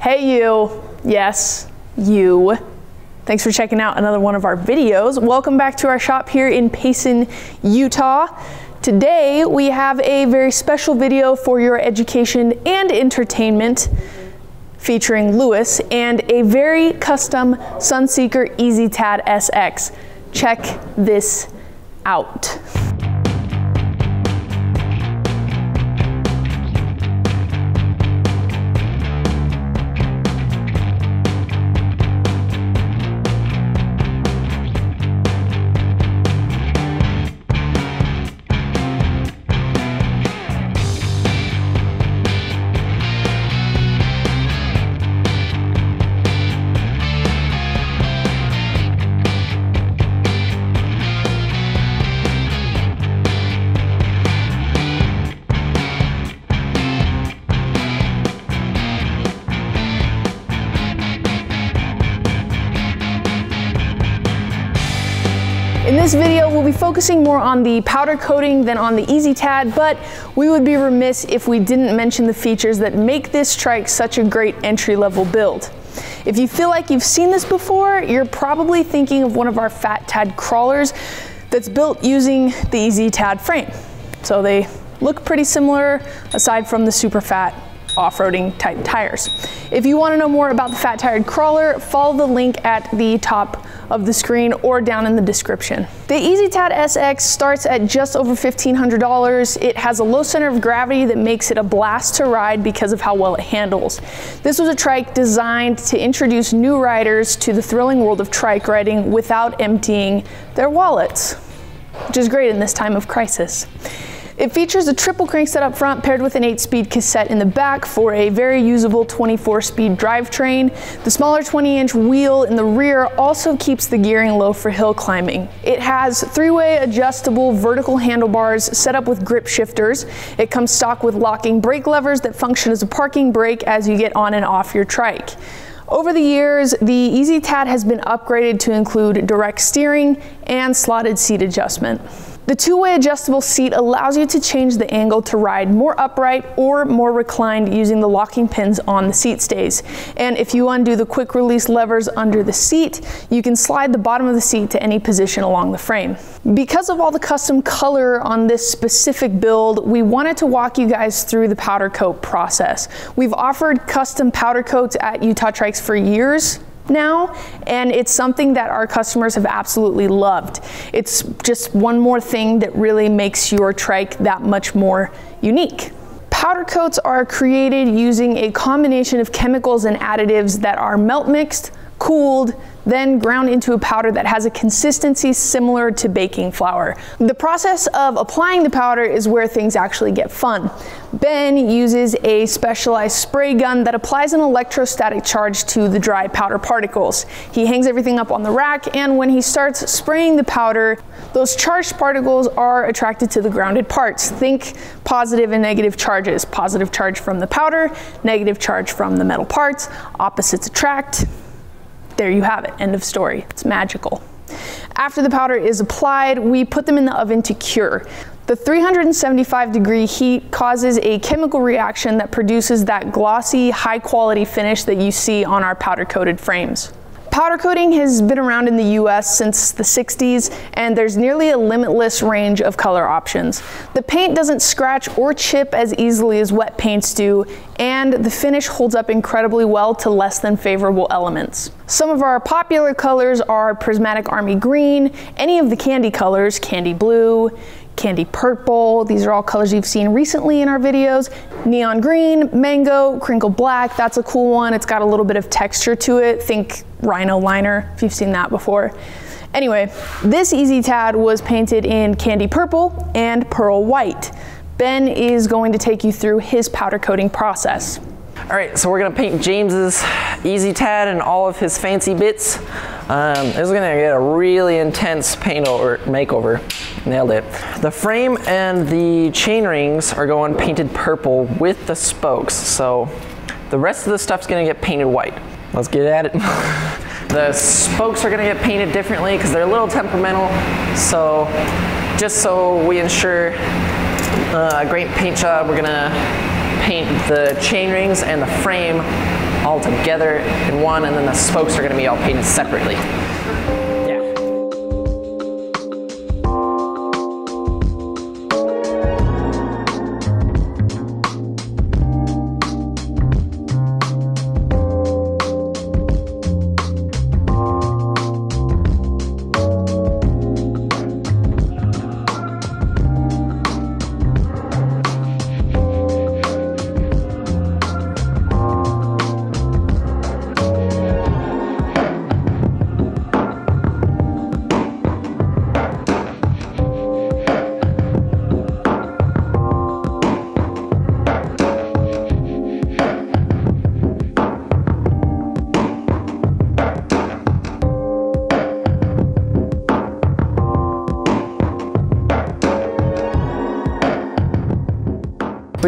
Hey you, yes, you. Thanks for checking out another one of our videos. Welcome back to our shop here in Payson, Utah. Today we have a very special video for your education and entertainment featuring Lewis and a very custom Sunseeker EZ Tad SX. Check this out. Focusing more on the powder coating than on the EZ Tad, but we would be remiss if we didn't mention the features that make this trike such a great entry-level build. If you feel like you've seen this before, you're probably thinking of one of our Fat Tad crawlers that's built using the EZ Tad frame. So they look pretty similar aside from the super fat off-roading type tires. If you want to know more about the Fat Tad Crawler, follow the link at the top of the screen or down in the description. The EZ Tad SX starts at just over $1,500. It has a low center of gravity that makes it a blast to ride because of how well it handles. This was a trike designed to introduce new riders to the thrilling world of trike riding without emptying their wallets, which is great in this time of crisis. It features a triple crankset up front paired with an 8-speed cassette in the back for a very usable 24-speed drivetrain. The smaller 20-inch wheel in the rear also keeps the gearing low for hill climbing. It has three-way adjustable vertical handlebars set up with grip shifters. It comes stock with locking brake levers that function as a parking brake as you get on and off your trike. Over the years, the EZ Tad has been upgraded to include direct steering and slotted seat adjustment. The two-way adjustable seat allows you to change the angle to ride more upright or more reclined using the locking pins on the seat stays. And if you undo the quick release levers under the seat, you can slide the bottom of the seat to any position along the frame. Because of all the custom color on this specific build, we wanted to walk you guys through the powder coat process. We've offered custom powder coats at Utah Trikes for years, now, and it's something that our customers have absolutely loved. It's just one more thing that really makes your trike that much more unique. Powder coats are created using a combination of chemicals and additives that are melt mixed, cooled, then ground into a powder that has a consistency similar to baking flour. The process of applying the powder is where things actually get fun. Ben uses a specialized spray gun that applies an electrostatic charge to the dry powder particles. He hangs everything up on the rack and when he starts spraying the powder, those charged particles are attracted to the grounded parts. Think positive and negative charges. Positive charge from the powder, negative charge from the metal parts, opposites attract, there you have it, end of story. It's magical. After the powder is applied, we put them in the oven to cure. The 375 degree heat causes a chemical reaction that produces that glossy, high quality finish that you see on our powder coated frames. Powder coating has been around in the US since the 60s and there's nearly a limitless range of color options. The paint doesn't scratch or chip as easily as wet paints do and the finish holds up incredibly well to less than favorable elements. Some of our popular colors are Prismatic Army Green, any of the candy colors, Candy Blue, candy purple. These are all colors you've seen recently in our videos. Neon green, mango, crinkle black. That's a cool one. It's got a little bit of texture to it. Think rhino liner if you've seen that before. Anyway, this EZ Tad was painted in candy purple and pearl white. Ben is going to take you through his powder coating process. All right, so we're gonna paint James's EZ Tad and all of his fancy bits. Um, this is gonna get a really intense paint over, makeover. Nailed it. The frame and the chain rings are going painted purple with the spokes. So the rest of the stuff's gonna get painted white. Let's get at it. the spokes are gonna get painted differently because they're a little temperamental. So just so we ensure uh, a great paint job, we're gonna paint the chain rings and the frame all together in one, and then the spokes are gonna be all painted separately.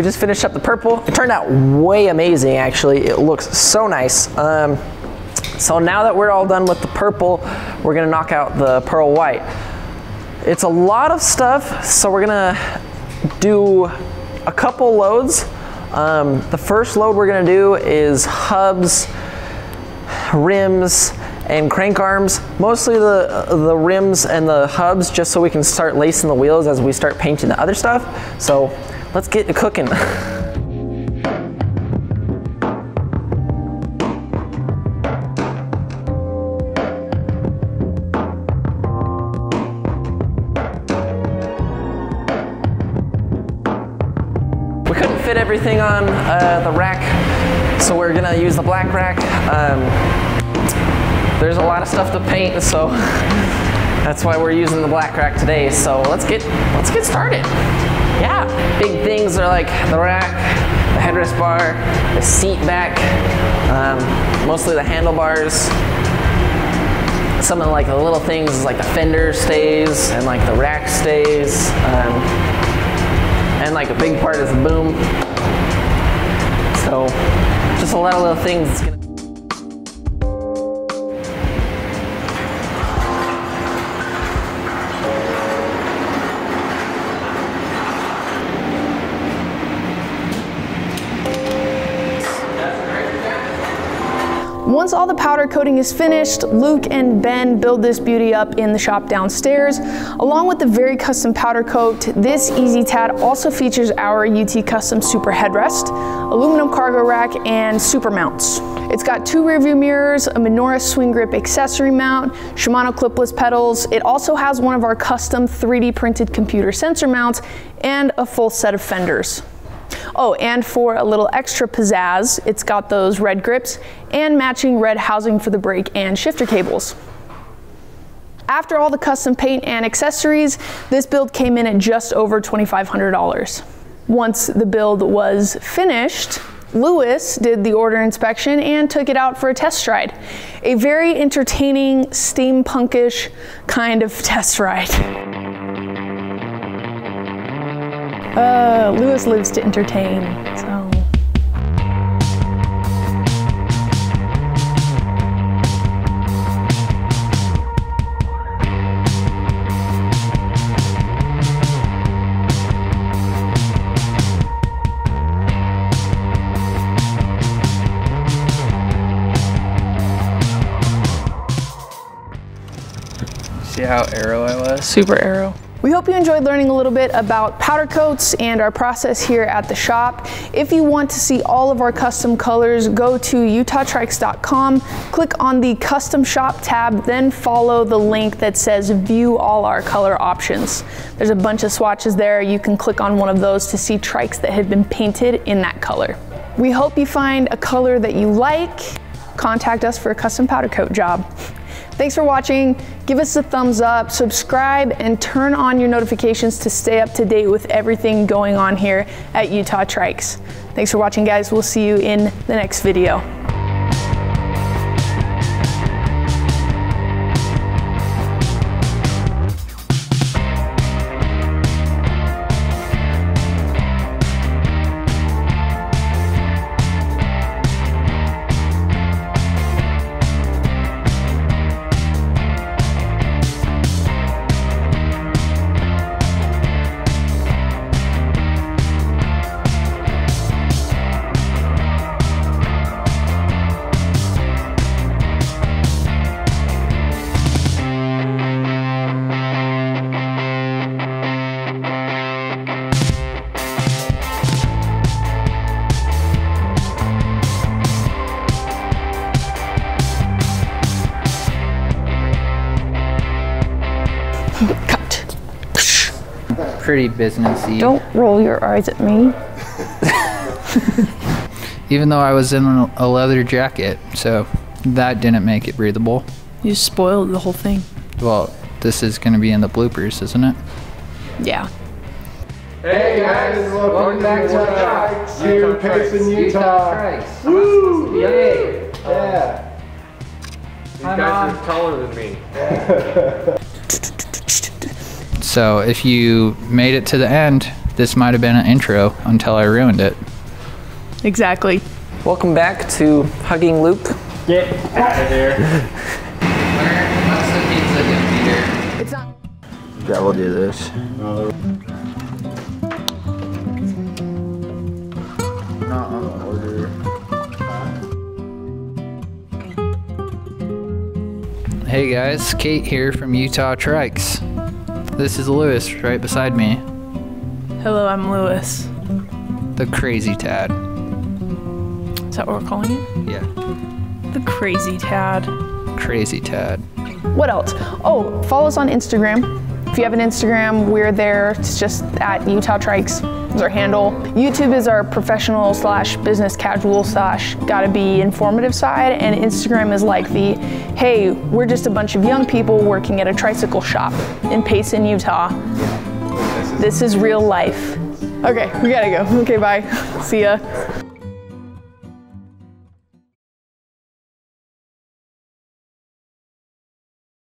We just finished up the purple. It turned out way amazing, actually. It looks so nice. Um, so now that we're all done with the purple, we're gonna knock out the pearl white. It's a lot of stuff, so we're gonna do a couple loads. Um, the first load we're gonna do is hubs, rims, and crank arms. Mostly the, the rims and the hubs just so we can start lacing the wheels as we start painting the other stuff. So let's get to cooking. we couldn't fit everything on uh, the rack, so we're gonna use the black rack. Um, there's a lot of stuff to paint, so that's why we're using the black rack today. So let's get let's get started. Yeah, big things are like the rack, the headrest bar, the seat back, um, mostly the handlebars. Some of like the little things is like the fender stays and like the rack stays. Um, and like a big part is the boom. So just a lot of little things. Once all the powder coating is finished, Luke and Ben build this beauty up in the shop downstairs. Along with the very custom powder coat, this EZ-TAD also features our UT Custom Super headrest, aluminum cargo rack, and super mounts. It's got two rearview mirrors, a Minoura swing grip accessory mount, Shimano clipless pedals. It also has one of our custom 3D printed computer sensor mounts and a full set of fenders. Oh, and for a little extra pizzazz, it's got those red grips and matching red housing for the brake and shifter cables. After all the custom paint and accessories, this build came in at just over $2,500. Once the build was finished, Lewis did the order inspection and took it out for a test ride. A very entertaining, steampunkish kind of test ride. Uh, Lewis lives to entertain, so. See how arrow I was? Super arrow. We hope you enjoyed learning a little bit about powder coats and our process here at the shop. If you want to see all of our custom colors, go to utahtrikes.com, click on the custom shop tab, then follow the link that says view all our color options. There's a bunch of swatches there. You can click on one of those to see trikes that have been painted in that color. We hope you find a color that you like. Contact us for a custom powder coat job. Thanks for watching. Give us a thumbs up, subscribe, and turn on your notifications to stay up to date with everything going on here at Utah Trikes. Thanks for watching, guys. We'll see you in the next video. Pretty businessy. Don't roll your eyes at me. Even though I was in a leather jacket, so that didn't make it breathable. You spoiled the whole thing. Well, this is going to be in the bloopers, isn't it? Yeah. Hey guys, welcome back to Trikes, Utah Payson, Utah. Woo! Yay! Yeah. These guys are taller than me. So if you made it to the end, this might have been an intro until I ruined it. Exactly. Welcome back to Hugging Loop. Get out of there. What's the pizza meter? It's not. Yeah, we'll do this. Not on the order. Hey guys, Kate here from Utah Trikes. This is Lewis right beside me, Hello, I'm Lewis. the crazy Tad. Is that what we're calling it? Yeah, The crazy tad. crazy Tad. What else? Oh, follow us on Instagram. If you have an Instagram, we're there. It's just at Utah Trikes is our handle. YouTube is our professional slash business casual slash gotta be informative side, and Instagram is like the hey, we're just a bunch of young people working at a tricycle shop in Payson, Utah. This is real life. Okay, we gotta go. Okay, bye. See ya.